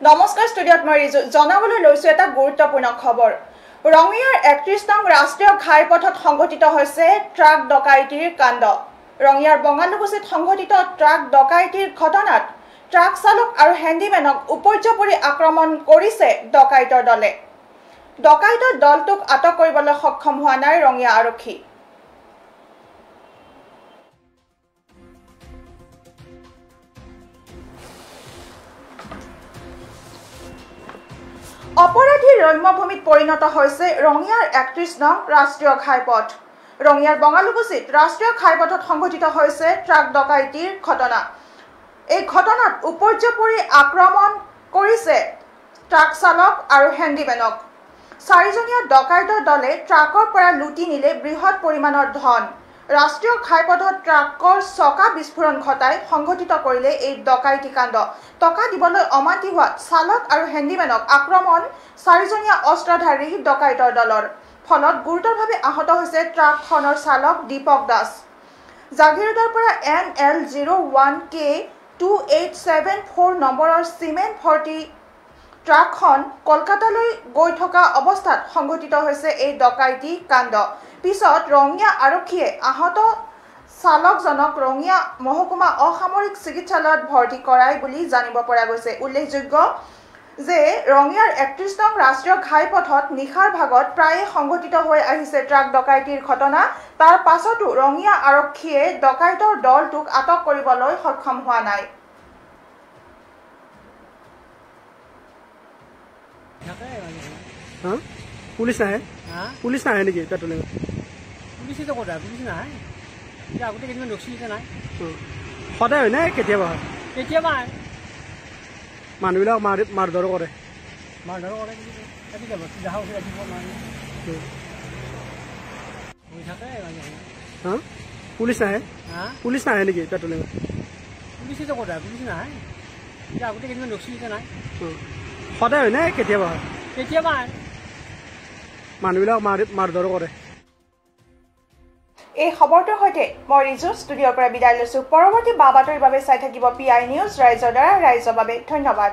নমস্কাৰ ষ্টুডিঅ'ত মই ৰিজু জনাবলৈ লৈছোঁ এটা গুৰুত্বপূৰ্ণ খবৰ। ৰঙিয়াৰ একত্ৰিছ নং ৰাষ্ট্ৰীয় ঘাইপথত সংঘটিত হৈছে ট্ৰাক ডকাইতিৰ কাণ্ড। ৰঙিয়াৰ বঙালুকুচিত সংঘটিত ট্ৰাক ডকাইতিৰ ঘটনাত ট্ৰাক চালক আৰু হেণ্ডিমেনক উপৰ্যপৰি আক্ৰমণ কৰিছে ডকাইতৰ দলে। ডকাইতৰ দলটোক আটক কৰিবলৈ সক্ষম হোৱা নাই ৰঙিয়া আৰক্ষী। অপৰাধীৰ ৰম্যভূমিত পৰিণত হৈছে ৰঙিয়াৰ একত্ৰিছ নং ৰাষ্ট্ৰীয় ঘাইপথ। ৰঙিয়াৰ বঙালুকুচিত ৰাষ্ট্ৰীয় ঘাইপথত সংঘটিত হৈছে ট্ৰাক ডকাইতিৰ ঘটনা। এই ঘটনাত উপৰ্যপৰি আক্ৰমণ কৰিছে ট্ৰাক চালক আৰু হেণ্ডিমেনক। চাৰিজনীয়া ডকাইতৰ দলে ট্ৰাকৰ পৰা লুটি নিলে বৃহৎ পৰিমাণৰ ধন। ৰাষ্ট্ৰীয় ঘাইপথত ট্ৰাকৰ চকা বিস্ফোৰণ ঘটাই সংঘটিত কৰিলে এই ডকাইতি কাণ্ড। টকা দিবলৈ অমান্তি হোৱাত চালক আৰু হেণ্ডিমেনক আক্ৰমণ চাৰিজনীয়া অস্ত্ৰধাৰী ডকাইতৰ দলৰ। ফলত গুৰুতৰভাৱে আহত হৈছে ট্ৰাকখনৰ চালক দীপক দাস। জাগিৰোডৰ পৰা N L zero' one K two eight seven four নম্বৰৰ চিমেণ্ট ভৰ্তি ট্ৰাকখন কলকাতালৈ গৈ থকা অৱস্থাত সংঘটিত হৈছে এই ডকাইতি কাণ্ড। পিছত ৰঙিয়া আৰক্ষীয়ে আহত চালকজনক ৰঙিয়া মহকুমা অসামৰিক চিকিৎসালয়ত ভৰ্তি কৰাই বুলি জানিব পৰা গৈছে। উল্লেখযোগ্য যে ৰঙিয়াৰ একত্ৰিছ নং ৰাষ্ট্ৰীয় ঘাইপথত নিশাৰ ভাগত প্ৰায়ে সংঘটিত হৈ আহিছে ট্ৰাক ডকাইতিৰ ঘটনা। তাৰ পাছতো ৰঙিয়া আৰক্ষীয়ে ডকাইতৰ দলটোক আটক কৰিবলৈ সক্ষম হোৱা নাই। হা? পুলিচ নাহে হা? পুলিচ নাহে নেকি পেট্ৰলিঙত? পুলিচেতো ক'তা পুলিচ নাহে এতিয়া আগতে কেইদিনমান নাই? সদায় হয় নে কেতিয়াবা? হয় কেতিয়াবা। মানুহবিলাক মাৰ মাৰ ধৰ কৰে মাৰ ধৰ কৰে ৰাতিপুৱা। হৈ থাকে। হা? পুলিচ নাহে? পুলিচ নাহে নেকি পেট্ৰলিঙত পুলিচেতো ক'তা পুলিচ নাহে এতিয়া আগতে কেইদিনমান নাই? সদায় হয় নে কেতিয়াবা? হয় কেতিয়াবা। মানুহবিলাক মাৰ মাৰ ধৰ কৰে। এই খবৰটোৰ সৈতে মই ৰিজু ষ্টুডিঅ'ৰ পৰা বিদায় লৈছোঁ। পৰৱৰ্তী বা বাতৰিৰ বাবে চাই থাকিব পি আই নিউজ ৰাইজৰ দ্বাৰা ৰাইজৰ বাবে। ধন্যবাদ।